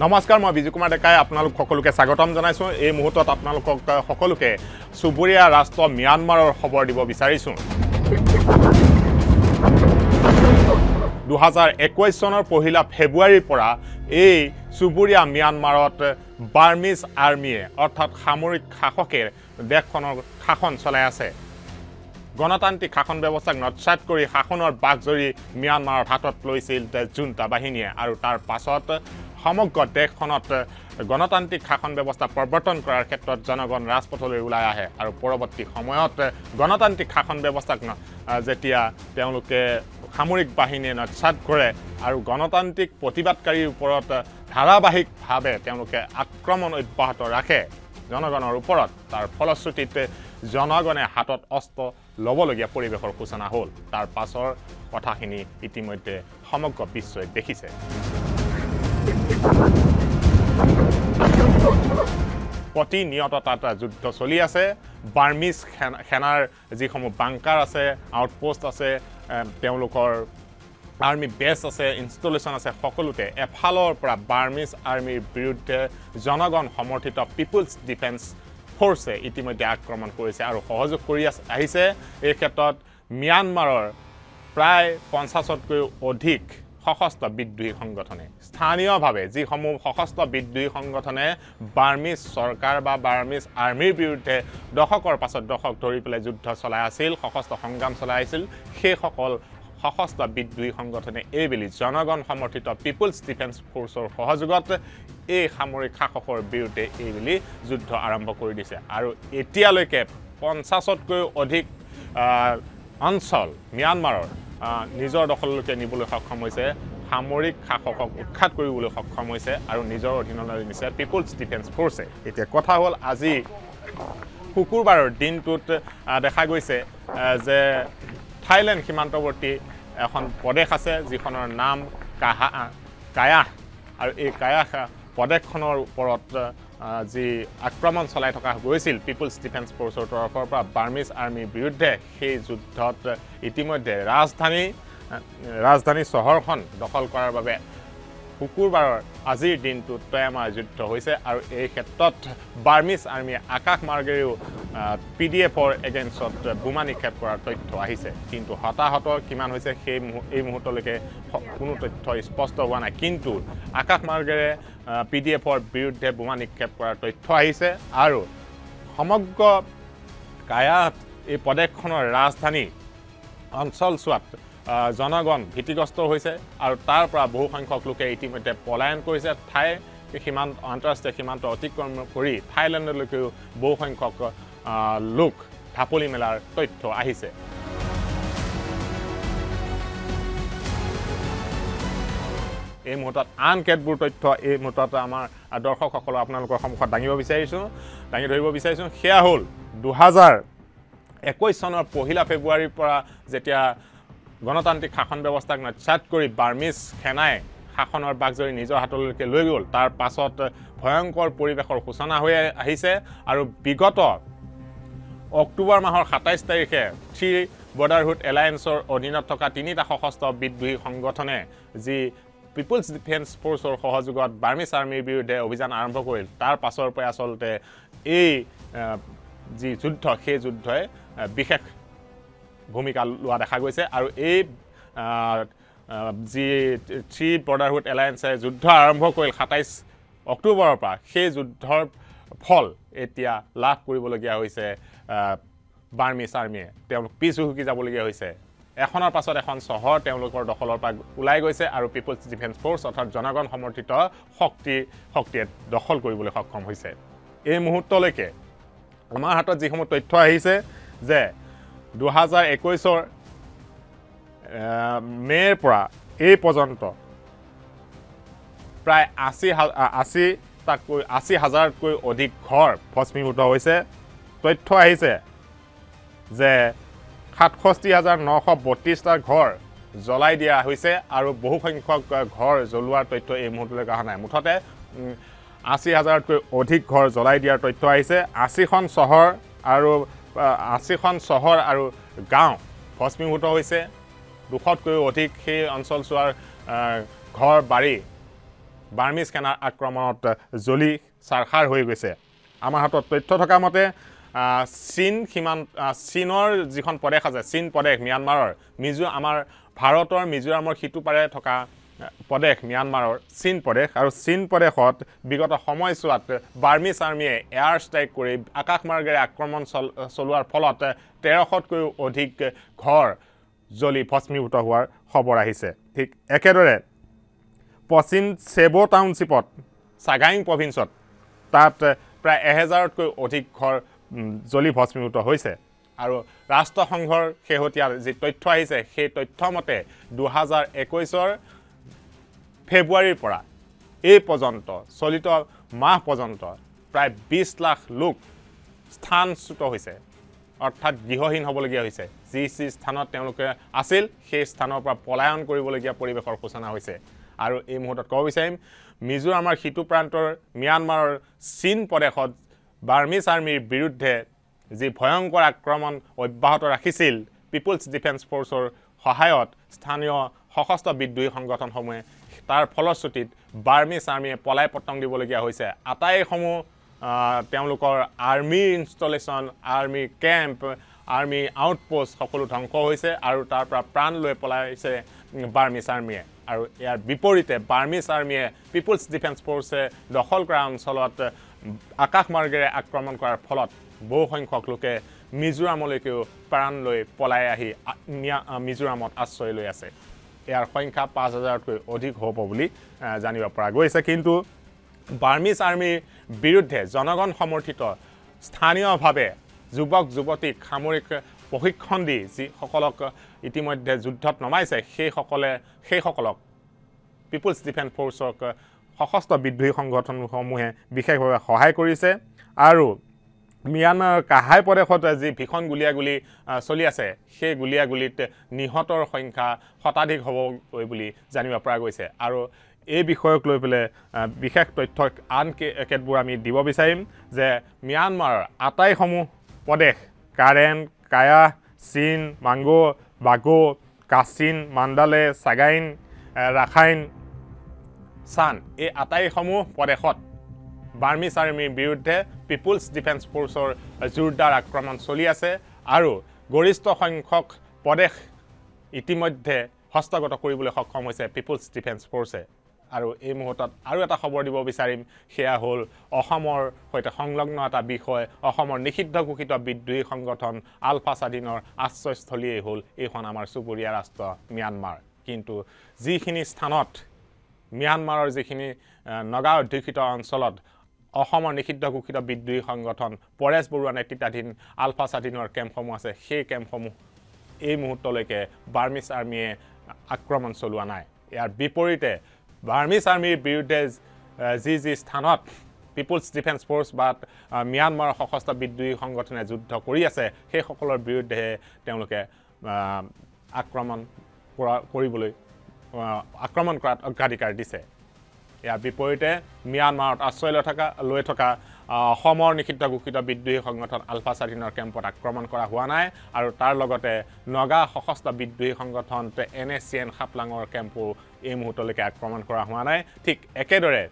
নমস্কাৰ মই বিজু কুমাৰ ডেকাই আপোনালোক সকলোকে স্বাগতম জনাইছোঁ। এই মুহূৰ্তত আপোনালোকক সকলোকে চুবুৰীয়া ৰাষ্ট্ৰ ম্যানমাৰৰ খবৰ দিব বিচাৰিছোঁ। দুহেজাৰ একৈছ চনৰ পহিলা ফেব্ৰুৱাৰীৰ পৰা এই চুবুৰীয়া ম্যানমাৰত বাৰ্মিজ আৰ্মীয়ে অৰ্থাৎ সামৰিক শাসকে দেশখনৰ শাসন চলাই আছে। গণতান্ত্ৰিক শাসন ব্যৱস্থাক নৎসাত কৰি শাসনৰ বাঘজৰি ম্যানমাৰৰ হাতত লৈছিল জুণ্টা বাহিনীয়ে আৰু তাৰ পাছত সমগ্ৰ দেশখনত গণতান্ত্ৰিক শাসন ব্যৱস্থা প্ৰৱৰ্তন কৰাৰ ক্ষেত্ৰত জনগণ ৰাজপথলৈ ওলাই আহে আৰু পৰৱৰ্তী সময়ত গণতান্ত্ৰিক শাসন ব্যৱস্থাক যেতিয়া তেওঁলোকে সামৰিক বাহিনীয়ে নৎসাত কৰে আৰু গণতান্ত্ৰিক প্ৰতিবাদকাৰীৰ ওপৰত ধাৰাবাহিকভাৱে তেওঁলোকে আক্ৰমণ অব্যাহত ৰাখে জনগণৰ ওপৰত তাৰ ফলশ্ৰুতিত জনগণে হাতত অস্ত্ৰ ল'বলগীয়া পৰিৱেশৰ সূচনা হ'ল। তাৰ পাছৰ কথাখিনি ইতিমধ্যে সমগ্ৰ বিশ্বই দেখিছে। প্ৰতিনিয়ত তাত যুদ্ধ চলি আছে। বাৰ্মিজ সেনাৰ যিসমূহ বাংকাৰ আছে আউটপোষ্ট আছে তেওঁলোকৰ আৰ্মি বেছ আছে ইনষ্টলেশ্যন আছে সকলোতে এফালৰ পৰা বাৰ্মিজ আৰ্মীৰ বিৰুদ্ধে জনগণ সমৰ্থিত পিপুলছ ডিফেন্স ফ'ৰ্চে ইতিমধ্যে আক্ৰমণ কৰিছে আৰু সহযোগ কৰি আহিছে। এই ক্ষেত্ৰত ম্যানমাৰৰ প্ৰায় পঞ্চাছতকৈও অধিক সশস্ত্ৰ বিদ্ৰোহী সংগঠনে। স্থানীয়ভাৱে যিসমূহ সশস্ত্ৰ বিদ্ৰোহী সংগঠনে বাৰ্মিজ চৰকাৰ বা বাৰ্মিজ আৰ্মীৰ বিৰুদ্ধে দশকৰ পাছত দশক ধৰি পেলাই যুদ্ধ চলাই আছিল সশস্ত্ৰ সংগ্ৰাম চলাই আছিল সেইসকল সশস্ত্ৰ বিদ্ৰোহী সংগঠনে এইবেলি জনগণ সমৰ্থিত পিপুলছ ডিফেন্স ফ'ৰ্চৰ সহযোগত এই সামৰিক শাসকৰ বিৰুদ্ধে এইবেলি যুদ্ধ আৰম্ভ কৰি দিছে। আৰু এতিয়ালৈকে পঞ্চাছতকৈও অধিক অঞ্চল ম্যানমাৰৰ নিজৰ দখললৈকে নিবলৈ সক্ষম হৈছে সামৰিক শাসকক উৎখাত কৰিবলৈ সক্ষম হৈছে আৰু নিজৰ অধীনলৈ নিছে পিপুলছ ডিফেন্স ফ'ৰ্চে এতিয়া কথা হ'ল আজি শুকুৰবাৰৰ দিনটোত দেখা গৈছে যে থাইলেণ্ড সীমান্তৱৰ্তী এখন প্ৰদেশ আছে যিখনৰ নাম কাহা কায়াহ। আৰু এই কায়াহ প্ৰদেশখনৰ ওপৰত যি আক্ৰমণ চলাই থকা গৈছিল পিপুলছ ডিফেন্স ফ'ৰ্চৰ তৰফৰ পৰা বাৰ্মিজ আৰ্মীৰ বিৰুদ্ধে সেই যুদ্ধত ইতিমধ্যে ৰাজধানী ৰাজধানী চহৰখন দখল কৰাৰ বাবে শুকুৰবাৰৰ আজিৰ দিনটোত তয়ামাৰ যুদ্ধ হৈছে আৰু এই ক্ষেত্ৰত বাৰ্মিজ আৰ্মীয়ে আকাশ মাৰ্গেৰেও পি ডি এফৰ এগেইনষ্টত বোমা নিক্ষেপ কৰাৰ তথ্য আহিছে। কিন্তু হতাহত কিমান হৈছে সেই এই মুহূৰ্তলৈকে কোনো তথ্য স্পষ্ট হোৱা নাই। কিন্তু আকাশ মাৰ্গেৰে পি ডি এফৰ বিৰুদ্ধে বোমা নিক্ষেপ কৰাৰ তথ্য আহিছে আৰু সমগ্ৰ কায়াত এই প্ৰদেশখনৰ ৰাজধানী অঞ্চলছোৱাত জনগণ ভীতিগ্ৰস্ত হৈছে আৰু তাৰ পৰা বহুসংখ্যক লোকে ইতিমধ্যে পলায়ন কৰিছে। ঠাই সীমান্ত আন্তঃৰাষ্ট্ৰীয় সীমান্ত অতিক্ৰম কৰি থাইলেণ্ডলৈকেও বহুসংখ্যক লোক ঢাপলি মেলাৰ তথ্য আহিছে। এই মুহূৰ্তত আন কেতবোৰ তথ্য এই মুহূৰ্তত আমাৰ দৰ্শকসকলক আপোনালোকৰ সন্মুখত দাঙিব বিচাৰিছোঁ দাঙি ধৰিব বিচাৰিছোঁ। সেয়া হ'ল দুহেজাৰ একৈছ চনৰ পহিলা ফেব্ৰুৱাৰীৰ পৰা যেতিয়া গণতান্ত্ৰিক শাসন ব্যৱস্থাক নচ্ছাত কৰি বাৰ্মিজ সেনাই শাসনৰ বাঘজৰি নিজৰ হাতলৈকে লৈ গ'ল তাৰ পাছত ভয়ংকৰ পৰিৱেশৰ সূচনা হৈ আহিছে আৰু বিগত অক্টোবৰ মাহৰ সাতাইছ তাৰিখে থ্ৰী বৰ্ডাৰহুড এলায়েন্সৰ অধীনত থকা তিনিটা সশস্ত্ৰ বিদ্ৰোহী সংগঠনে যি পিপুলছ ডিফেন্স ফ'ৰ্চৰ সহযোগত বাৰ্মিছ আৰ্মীৰ বিৰুদ্ধে অভিযান আৰম্ভ কৰিল। তাৰ পাছৰ পৰাই আচলতে এই যি যুদ্ধ সেই যুদ্ধই বিশেষ ভূমিকা লোৱা দেখা গৈছে। আৰু এই যি থ্ৰী বৰ্ডাৰহুড এলায়েন্সে যুদ্ধ আৰম্ভ কৰিল সাতাইছ অক্টোবৰৰ পৰা সেই যুদ্ধৰ ফল এতিয়া লাভ কৰিবলগীয়া হৈছে বাৰ্মিছ আৰ্মীয়ে তেওঁলোক পিছ হুহুকি যাবলগীয়া হৈছে। এখনৰ পাছত এখন চহৰ তেওঁলোকৰ দখলৰ পৰা ওলাই গৈছে আৰু পিপুলছ ডিফেন্স ফ'ৰ্চ অৰ্থাৎ জনগণ সমৰ্থিত শক্তি শক্তিয়ে দখল কৰিবলৈ সক্ষম হৈছে। এই মুহূৰ্তলৈকে আমাৰ হাতত যিসমূহ তথ্য আহিছে যে দুহেজাৰ একৈছৰ মে'ৰ পৰা এই পৰ্যন্ত প্ৰায় আশী আশীটাতকৈ আশী হাজাৰতকৈ অধিক ঘৰ ভস্মীভূত হৈছে। তথ্য আহিছে যে সাতষষ্ঠি হাজাৰ নশ বত্ৰিছটা ঘৰ জ্বলাই দিয়া হৈছে আৰু বহুসংখ্যক ঘৰ জ্বলোৱাৰ তথ্য এই মুহূৰ্তলৈকে অহা নাই। মুঠতে আশী হাজাৰতকৈ অধিক ঘৰ জ্বলাই দিয়াৰ তথ্য আহিছে। আশীখন চহৰ আৰু আশীখন চহৰ আৰু গাঁও ভস্মীভূত হৈছে। দুশতকৈও অধিক সেই অঞ্চলছোৱাৰ ঘৰ বাৰী বাৰ্মিজ সেনাৰ আক্ৰমণত জ্বলি চাৰখাৰ হৈ গৈছে। আমাৰ হাতত তথ্য থকা মতে চীন সীমান্ত চীনৰ যিখন প্ৰদেশ আছে চীন প্ৰদেশ ম্যানমাৰৰ মিজো আমাৰ ভাৰতৰ মিজোৰামৰ সিটো পাৰে থকা প্ৰদেশ ম্যানমাৰৰ চীন প্ৰদেশ। আৰু চীন প্ৰদেশত বিগত সময়ছোৱাত বাৰ্মিছ আৰ্মীয়ে এয়াৰ ষ্ট্ৰাইক কৰি আকাশমাৰ্গেৰে আক্ৰমণ চল চলোৱাৰ ফলত তেৰশতকৈও অধিক ঘৰ জ্বলি ভস্মীভূত হোৱাৰ খবৰ আহিছে। ঠিক একেদৰে পশ্চিম চেব' টাউনশ্বিপত চাগাইং প্ৰভিন্সত তাত প্ৰায় এহেজাৰতকৈ অধিক ঘৰ জ্বলি ভস্মীভূত হৈছে। আৰু ৰাষ্ট্ৰসংঘৰ শেহতীয়া যি তথ্য আহিছে সেই তথ্য মতে দুহেজাৰ একৈছৰ ফেব্ৰুৱাৰীৰ পৰা এই পৰ্যন্ত চলিত মাহ পৰ্যন্ত প্ৰায় বিছ লাখ লোক স্থানচ্যুত হৈছে। অৰ্থাৎ গৃহহীন হ'বলগীয়া হৈছে। যি যি স্থানত তেওঁলোকে আছিল সেই স্থানৰ পৰা পলায়ন কৰিবলগীয়া পৰিৱেশৰ সূচনা হৈছে। আৰু এই মুহূৰ্তত ক'ব বিচাৰিম মিজোৰামৰ সিটো প্ৰান্তৰ ম্যানমাৰৰ চীন প্ৰদেশত বাৰ্মিছ আৰ্মীৰ বিৰুদ্ধে যি ভয়ংকৰ আক্ৰমণ অব্যাহত ৰাখিছিল পিপুলছ ডিফেন্স ফ'ৰ্চৰ সহায়ত স্থানীয় সশস্ত্ৰ বিদ্ৰোহী সংগঠনসমূহে তাৰ ফলশ্ৰুতিত বাৰ্মিছ আৰ্মীয়ে পলাই পতং দিবলগীয়া হৈছে। আটাইসমূহ তেওঁলোকৰ আৰ্মীৰ ইনষ্টলেশ্যন আৰ্মীৰ কেম্প আৰ্মী আউটপোষ্ট সকলো ধ্বংস হৈছে আৰু তাৰ পৰা প্ৰাণ লৈ পলাইছে বাৰ্মিছ আৰ্মীয়ে আৰু ইয়াৰ বিপৰীতে বাৰ্মিছ আৰ্মীয়ে পিপুলছ ডিফেন্স ফ'ৰ্চে দখল কৰা অঞ্চলত আকাশমাৰ্গেৰে আক্ৰমণ কৰাৰ ফলত বহুসংখ্যক লোকে মিজোৰামলৈকেও প্ৰাণ লৈ পলাই আহি মিজোৰামত আশ্ৰয় লৈ আছে। ইয়াৰ সংখ্যা পাঁচ হাজাৰতকৈ অধিক হ'ব বুলি জানিব পৰা গৈছে। কিন্তু বাৰ্মিছ আৰ্মীৰ বিৰুদ্ধে জনগণ সমৰ্থিত স্থানীয়ভাৱে যুৱক যুৱতীক সামৰিক প্ৰশিক্ষণ দি যিসকলক ইতিমধ্যে যুদ্ধত নমাইছে সেইসকলে সেইসকলক পিপুলছ ডিফেন্স ফ'ৰ্চক সশস্ত্ৰ বিদ্ৰোহী সংগঠনসমূহে বিশেষভাৱে সহায় কৰিছে আৰু ম্যানমাৰৰ কাহাই প্ৰদেশত যি ভীষণ গুলীয়াগুলী চলি আছে সেই গুলীয়াগুলীত নিহতৰ সংখ্যা শতাধিক হ'বগৈ বুলি জানিব পৰা গৈছে। আৰু এই বিষয়ক লৈ পেলাই বিশেষ তথ্য আন কেতবোৰ আমি দিব বিচাৰিম যে ম্যানমাৰৰ আটাইসমূহ প্ৰদেশ কাৰেন কায়া চীন মাংগো বাগো কাচিন মাণ্ডালে চাগাইন ৰাখাইন। চান এই আটাইসমূহ প্ৰদেশত বাৰ্মিছ আৰ্মীৰ বিৰুদ্ধে পিপুলছ ডিফেন্স ফ'ৰ্চৰ জোৰদাৰ আক্ৰমণ চলি আছে আৰু গৰিষ্ঠ সংখ্যক প্ৰদেশ ইতিমধ্যে হস্তগত কৰিবলৈ সক্ষম হৈছে পিপুলছ ডিফেন্স ফ'ৰ্চে। আৰু এই মুহূৰ্তত আৰু এটা খবৰ দিব বিচাৰিম সেয়া হ'ল অসমৰ সৈতে সংলগ্ন এটা বিষয় অসমৰ নিষিদ্ধ ঘোষিত বিদ্ৰোহী সংগঠন আলফা স্বাধীনৰ আশ্ৰয়স্থলীয়েই হ'ল এইখন আমাৰ চুবুৰীয়া ৰাষ্ট্ৰ ম্যানমাৰ। কিন্তু যিখিনি স্থানত ম্যানমাৰৰ যিখিনি নগা অধ্যুষিত অঞ্চলত অসমৰ নিষিদ্ধ ঘোষিত বিদ্ৰোহী সংগঠন পৰেশ বৰুৱা নেতৃত্বাধীন আলফা স্বাধীনৰ কেম্পসমূহ আছে সেই কেম্পসমূহ এই মুহূৰ্তলৈকে বাৰ্মিছ আৰ্মীয়ে আক্ৰমণ চলোৱা নাই। ইয়াৰ বিপৰীতে বাৰ্মিছ আৰ্মীৰ বিৰুদ্ধে যি যি স্থানত পিপুলছ ডিফেন্স ফ'ৰ্চ বা ম্যানমাৰৰ সশস্ত্ৰ বিদ্ৰোহী সংগঠনে যুদ্ধ কৰি আছে সেইসকলৰ বিৰুদ্ধেহে তেওঁলোকে আক্ৰমণ কৰা কৰিবলৈ আক্ৰমণ কৰাত অগ্ৰাধিকাৰ দিছে ইয়াৰ বিপৰীতে ম্যানমাৰত আশ্ৰয় লৈ থকা লৈ থকা অসমৰ নিষিদ্ধ ঘোষিত বিদ্ৰোহী সংগঠন আলফা স্বাধীনৰ কেম্পত আক্ৰমণ কৰা হোৱা নাই আৰু তাৰ লগতে নগা সশস্ত্ৰ বিদ্ৰোহী সংগঠন এন এছ চি এন খাপলাঙৰ কেম্পো এই মুহূৰ্তলৈকে আক্ৰমণ কৰা হোৱা নাই। ঠিক একেদৰে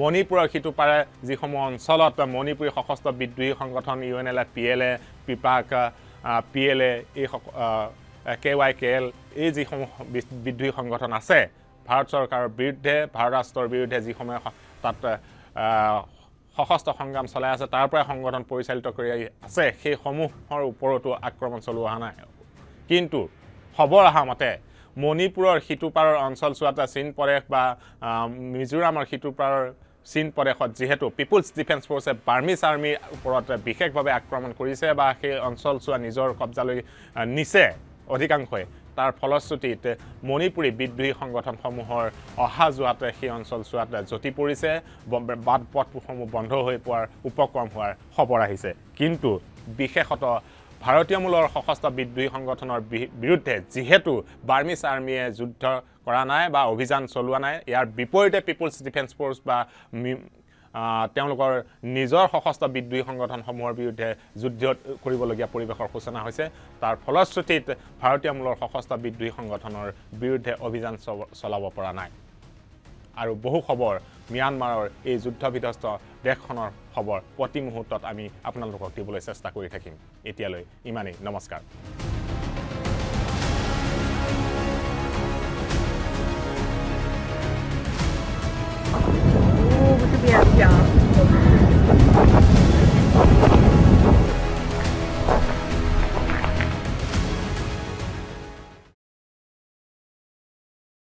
মণিপুৰৰ সিটো পাৰে যিসমূহ অঞ্চলত মণিপুৰী সশস্ত্ৰ বিদ্ৰোহী সংগঠন U N L A P L A পিপাক P L A এই কে ৱাই কে এল এই যিসমূহ বিদ্ৰোহী সংগঠন আছে ভাৰত চৰকাৰৰ বিৰুদ্ধে ভাৰত ৰাষ্ট্ৰৰ বিৰুদ্ধে যিসমূহে তাত সশস্ত্ৰ সংগ্ৰাম চলাই আছে তাৰ পৰাই সংগঠন পৰিচালিত কৰি আছে। সেইসমূহৰ ওপৰতো আক্ৰমণ চলোৱা নাই। কিন্তু খবৰ অহা মতে মণিপুৰৰ সিটোপাৰৰ অঞ্চলছোৱাতে চীন প্ৰদেশ বা মিজোৰামৰ সিটোপাৰৰ চীন প্ৰদেশত যিহেতু পিপুলছ ডিফেন্স ফ'ৰ্চে বাৰ্মিছ আৰ্মীৰ ওপৰত বিশেষভাৱে আক্ৰমণ কৰিছে বা সেই অঞ্চলছোৱা নিজৰ কব্জালৈ নিছে অধিকাংশই। তাৰ ফলশ্ৰুতিত মণিপুৰী বিদ্ৰোহী সংগঠনসমূহৰ অহা যোৱাতে সেই অঞ্চলছোৱাত যতি পৰিছে। বাট পথসমূহ বন্ধ হৈ পোৱাৰ উপক্ৰম হোৱাৰ খবৰ আহিছে। কিন্তু বিশেষত ভাৰতীয় মূলৰ সশস্ত্ৰ বিদ্ৰোহী সংগঠনৰ বিৰুদ্ধে যিহেতু বাৰ্মিছ আৰ্মীয়ে যুদ্ধ কৰা নাই বা অভিযান চলোৱা নাই ইয়াৰ বিপৰীতে পিপুলছ ডিফেন্স ফ'ৰ্চ বা তেওঁলোকৰ নিজৰ সশস্ত্ৰ বিদ্ৰোহী সংগঠনসমূহৰ বিৰুদ্ধে যুদ্ধ কৰিবলগীয়া পৰিৱেশৰ সূচনা হৈছে। তাৰ ফলশ্ৰুতিত ভাৰতীয় মূলৰ সশস্ত্ৰ বিদ্ৰোহী সংগঠনৰ বিৰুদ্ধে অভিযান চলাব পৰা নাই। আৰু বহু খবৰ ম্যানমাৰৰ এই যুদ্ধ বিধ্বস্ত দেশখনৰ খবৰ প্ৰতি মুহূৰ্তত আমি আপোনালোকক দিবলৈ চেষ্টা কৰি থাকিম। এতিয়ালৈ ইমানেই। নমস্কাৰ। 안.